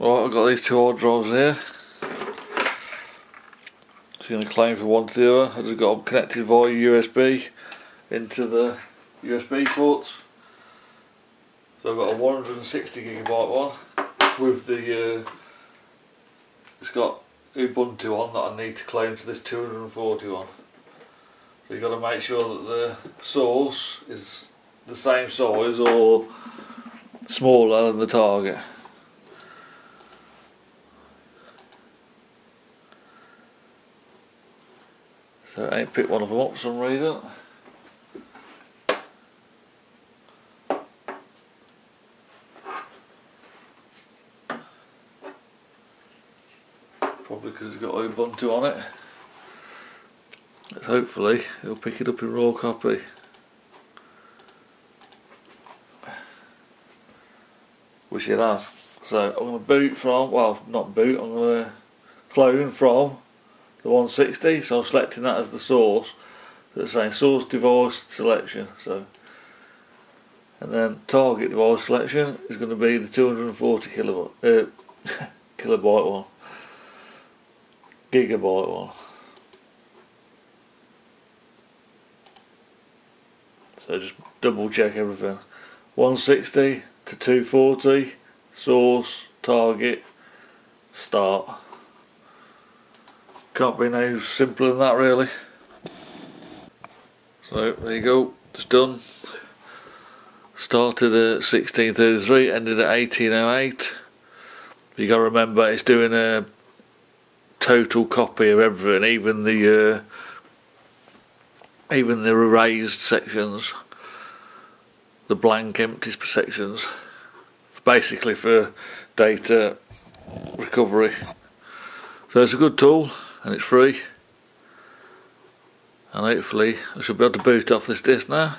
Right, I've got these two hard drives here. You're going to clone for one to the other. I've just got them connected via USB into the USB ports. So I've got a 160 gigabyte one with the, uh, it's got Ubuntu on that I need to clone to this 241. So you've got to make sure that the source is the same size or smaller than the target. So I picked one of them up for some reason. Probably because it's got Ubuntu on it. Let's hopefully it'll pick it up in raw copy. Which it has. So I'm going to boot from, well not boot, I'm going to clone from the 160 so I'm selecting that as the source. So it's saying source device selection so. And then target device selection is going to be the 240 kilobyte uh, kilobyte one. Gigabyte one. So just double check everything. 160 to 240 source target start can't be no simpler than that really. So there you go, it's done. Started at 1633, ended at 1808. You got to remember it's doing a total copy of everything, even the uh, even the erased sections, the blank empty sections, basically for data recovery. So it's a good tool and it's free. And hopefully I should be able to boot off this disc now